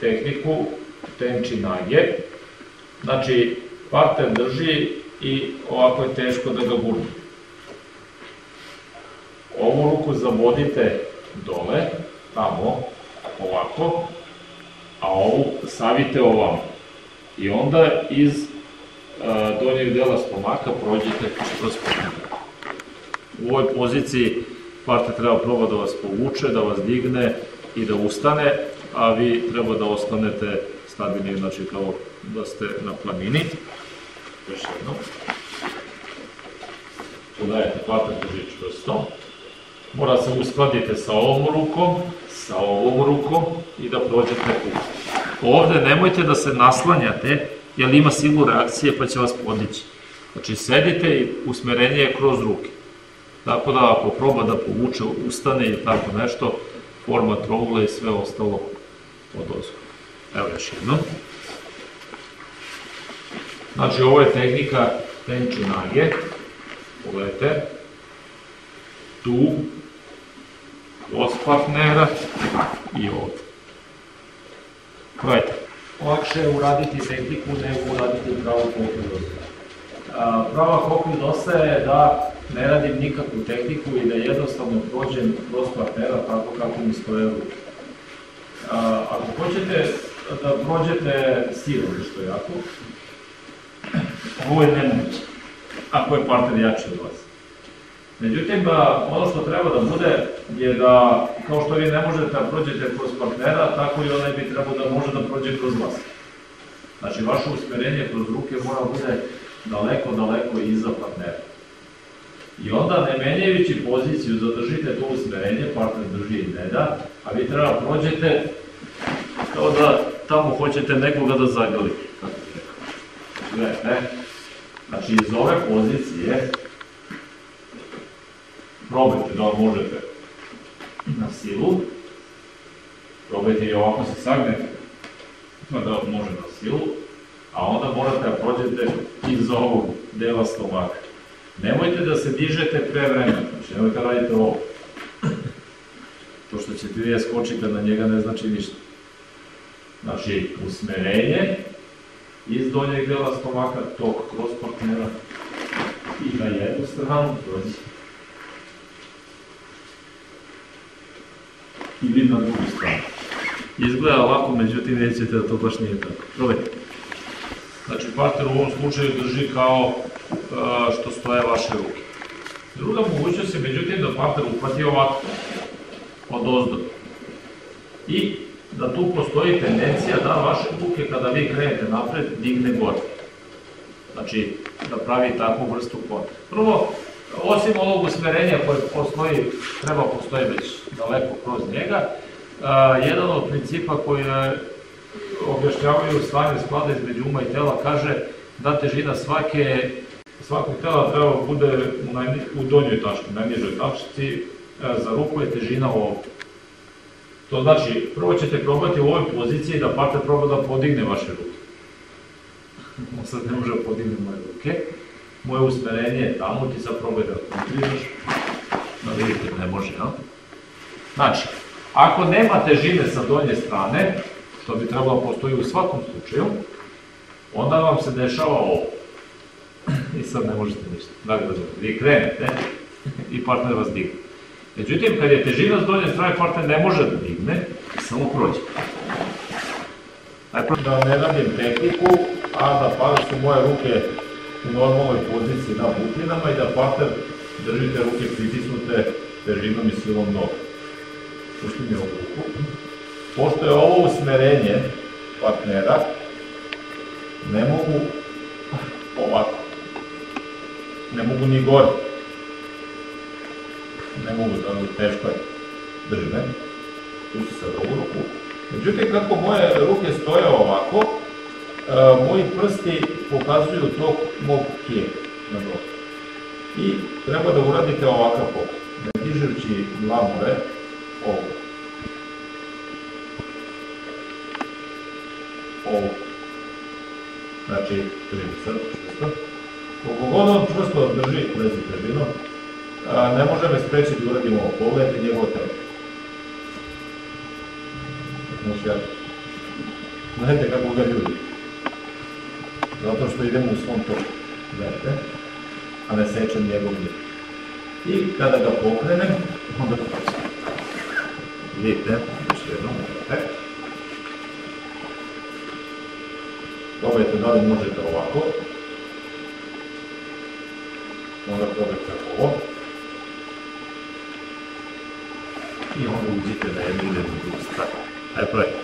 tehniku tenči nage. Znači, partner drži i ovako je teško da ga gurne. Ovu ruku zavodite dole, tamo, ovako, a ovu savite ovamo. I onda iz a, donjeg dela stomaka prođete kroz partner. U ovoj poziciji partner treba proba da vas povuče, da vas digne i da ustane, a vi treba da ostanete stabilni, znači kao da ste na planini. Još jedno. Udajete partner drži čvrsto. Mora se uskladite sa ovom rukom, sa ovom rukom i da prođete put. Ovde nemojte da se naslanjate, jer ima silu reakcije pa će vas podići. Znači sedite i usmerenje je kroz ruke. Tako da ako proba da povuče, ustane ili tako nešto, forma trougla i sve ostalo od. Evo još jedno. Znači ovo je tehnika tenči nage. Pogledajte. Tu, od partnera i ovde. Probajte. Lakše je uraditi tehniku nego uraditi pravu koklju dosta. Prava koklju dosta je da ne radim nikakvu tehniku i da jednostavno prođem kroz partnera tako kako mi stoje ruke. Ako hoćete da prođete stilom što jako, ovo je nemoguće, ako je partner jači od vas. Međutim, ono što treba da bude je da, kao što vi ne možete da prođete kroz partnera, tako i onaj bi trebao da može da prođe kroz vas. Znači, vaše usmerenje kroz ruke mora da bude daleko, daleko iza partnera. I onda, ne menjajući poziciju, zadržite to usmerenje, partner drži i ne da, a vi treba prođete kao da tamo hoćete nekoga da zagalite, rekao. Gledajte, znači iz ove pozicije probajte da možete na silu, probajte i ovako se sagnete, da može na silu, a onda morate da prođete iz ovog dela stomaka. Nemojte da se dižete pre vremena, znači nemojte da radite ovo. To što ćete vi skoči kad na njega ne znači ništa. Znači, usmerenje iz donjeg dela stomaka, tok kroz partnera i na jednu stranu prođe. Ili na drugu stranu. Izgleda ovako, međutim nećete da to baš nije tako. Probajte. Znači, partner u ovom slučaju drži kao što stoje vaše ruke. Druga mogućnost je, međutim, da partner upati ovako, od ozdo. I da tu postoji tendencija da vaše ruke, kada vi krenete napred, digne gore. Znači, da pravi takvu vrstu kontra. Prvo, osim ovog usmerenja koje postoji, treba postoji već daleko kroz njega, jedan od principa koji objašnjavaju stanje sklada između uma i tela kaže da težina svake svakog tela treba bude u, najni, u donjoj tački, najnižoj tačci, e, za ruku je težina ovde. To znači, prvo ćete probati u ovoj poziciji da partner proba da podigne vaše ruke. On sad ne može da podigne moje ruke. Moje usmerenje je tamo, ti sad probaj da kontriraš. Da vidite, ne može, ja? Znači, ako nema težine sa donje strane, što bi trebalo da postoji u svakom slučaju, onda vam se dešava ovo i sad ne možete ništa. Da razumete? Vi krenete i partner vas digne. Međutim, kad je težina s donje strane, partner ne može da digne samo prođe. Ajde, da ne radim tehniku, a da pa su moje ruke u normalnoj poziciji na butlinama i da partner držite ruke pritisnute težinom i silom noga. Pušti mi ovu ruku. Pošto je ovo usmerenje partnera, ne mogu ovako ne mogu ni gore. Ne mogu da teško je drže. Tu se sad ovu ruku. Međutim, kako moje ruke stoje ovako, e, moji prsti pokazuju tok mog kije na bloku. I treba da uradite ovakav pokus. Ne dižući glamore ovo. Ovo. Znači, sad, često. Koliko god on čvrsto drži vezi težinom, ne može me sprečiti da uradim ovo. Pogledajte njegovo telo. Znači, ja Znajte kako ga ljudi. Zato što idemo u svom toku. Gledajte. A ne sečem njegov lik. I kada ga pokrenem, onda. Vidite, još jednom. E. Probajte da li možete ovako. Onda probajte ovo. I onda uđite na jednu ili na drugu stranu. Ajde, probajte.